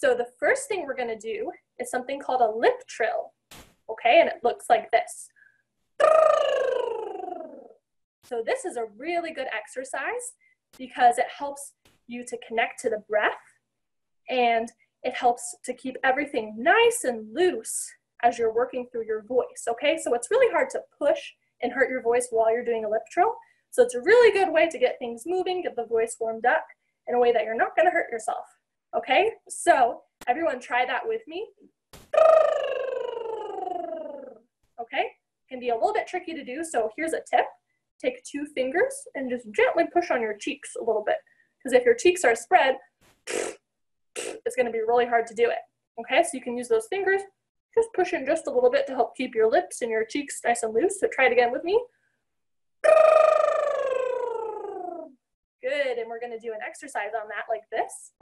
So the first thing we're gonna do is something called a lip trill, okay? And it looks like this. So this is a really good exercise because it helps you to connect to the breath and it helps to keep everything nice and loose as you're working through your voice, okay? So it's really hard to push and hurt your voice while you're doing a lip trill. So it's a really good way to get things moving, get the voice warmed up in a way that you're not gonna hurt yourself, okay? So everyone try that with me. Okay, can be a little bit tricky to do, so here's a tip. Take two fingers and just gently push on your cheeks a little bit. Because if your cheeks are spread, it's gonna be really hard to do it. Okay, so you can use those fingers, just push in just a little bit to help keep your lips and your cheeks nice and loose. So try it again with me. Good, and we're gonna do an exercise on that like this.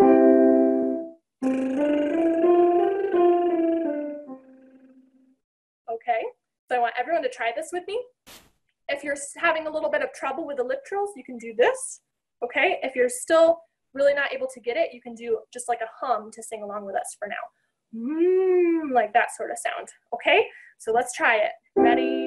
Okay, so I want everyone to try this with me. If you're having a little bit of trouble with the lip trills, you can do this. Okay, if you're still really not able to get it, you can do just like a hum to sing along with us for now. Mm, like that sort of sound. Okay, so let's try it. Ready,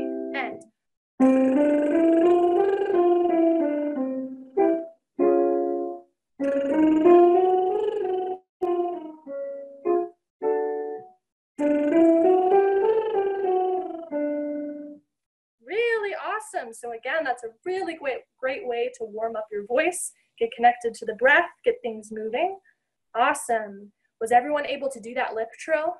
So again, that's a really great, great way to warm up your voice, get connected to the breath, get things moving. Awesome. Was everyone able to do that lip trill?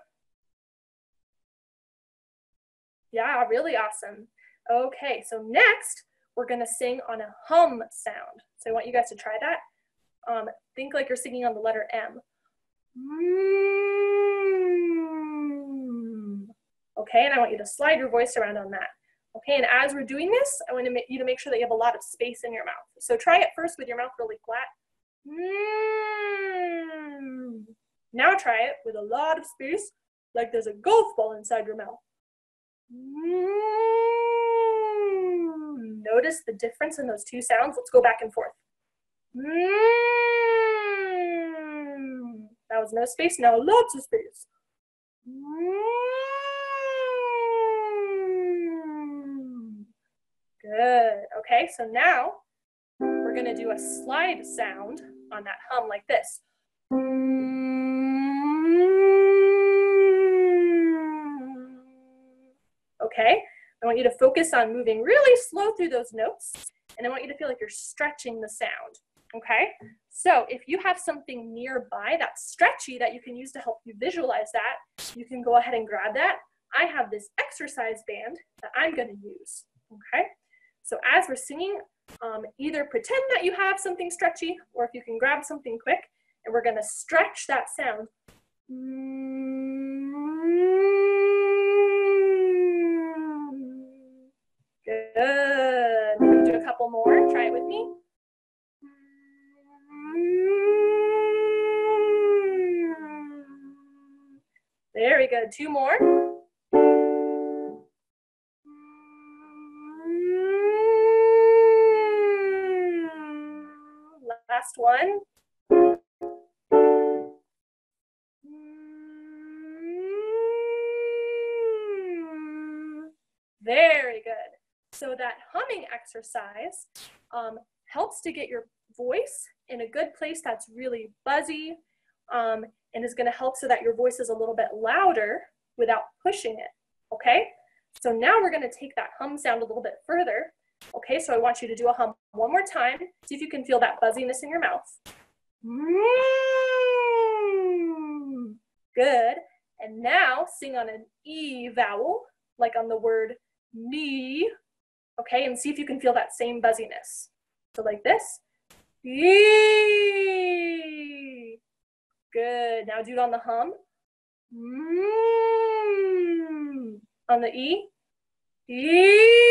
Yeah, really awesome. Okay, so next we're gonna sing on a hum sound. So I want you guys to try that. Um, think like you're singing on the letter M. Mm. Okay, and I want you to slide your voice around on that. Okay, and as we're doing this, I want to make you to make sure that you have a lot of space in your mouth. So try it first with your mouth really flat. Mm. Now try it with a lot of space, like there's a golf ball inside your mouth. Mm. Notice the difference in those two sounds. Let's go back and forth. Mm. That was no space, now lots of space. Mm. Good. Okay, so now we're going to do a slide sound on that hum like this. Okay, I want you to focus on moving really slow through those notes, and I want you to feel like you're stretching the sound. Okay, so if you have something nearby that's stretchy that you can use to help you visualize that, you can go ahead and grab that. I have this exercise band that I'm going to use. Okay, so as we're singing, um, either pretend that you have something stretchy, or if you can grab something quick, and we're to stretch that sound. Good. Do a couple more. Try it with me. Very good. Two more. Last one. Very good. So that humming exercise um, helps to get your voice in a good place that's really buzzy um, and is going to help so that your voice is a little bit louder without pushing it. Okay? So now we're going to take that hum sound a little bit further. Okay, so I want you to do a hum one more time. See if you can feel that buzziness in your mouth. Good. And now sing on an E vowel, like on the word me. Okay, and see if you can feel that same buzziness. So like this. E. Good. Now do it on the hum. Mm. On the E. E.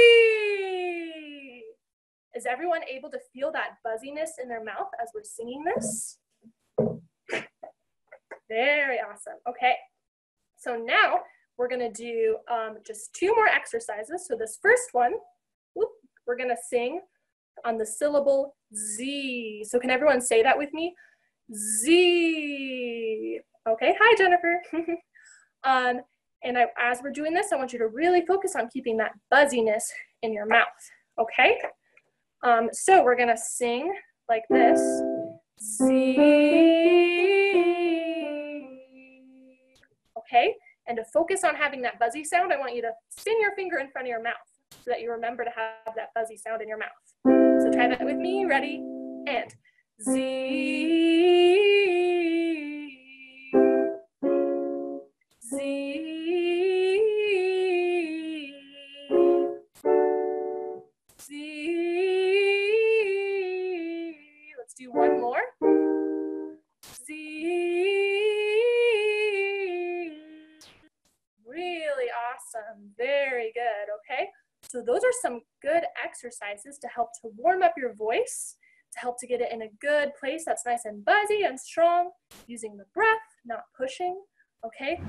Is everyone able to feel that buzziness in their mouth as we're singing this? Very awesome. Okay. So now we're going to do um, just two more exercises. So this first one, whoop, we're going to sing on the syllable Z. So can everyone say that with me? Z. Okay, hi Jennifer. um, and I, as we're doing this, I want you to really focus on keeping that buzziness in your mouth, okay? Um, so we're gonna sing like this. Z. Okay, and to focus on having that buzzy sound, I want you to spin your finger in front of your mouth so that you remember to have that buzzy sound in your mouth. So try that with me, ready? And Z. So those are some good exercises to help to warm up your voice, to help to get it in a good place that's nice and buzzy and strong, using the breath, not pushing, okay?